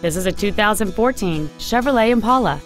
This is a 2014 Chevrolet Impala.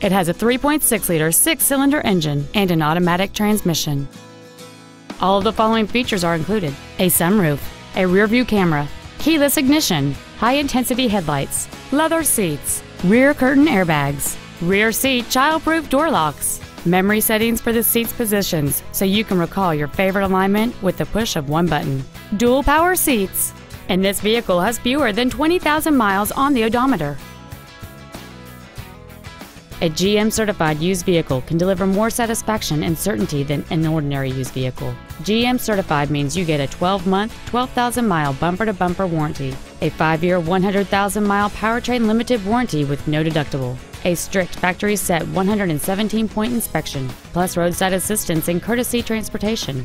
It has a 3.6-liter six-cylinder engine and an automatic transmission. All of the following features are included. A sunroof, a rear-view camera, keyless ignition, high-intensity headlights, leather seats, rear curtain airbags, rear seat child-proof door locks, memory settings for the seat's positions so you can recall your favorite alignment with the push of one button, dual power seats, and this vehicle has fewer than 20,000 miles on the odometer. A GM certified used vehicle can deliver more satisfaction and certainty than an ordinary used vehicle. GM certified means you get a 12 month, 12,000 mile bumper to bumper warranty, a 5 year, 100,000 mile powertrain limited warranty with no deductible, a strict factory set 117 point inspection, plus roadside assistance and courtesy transportation.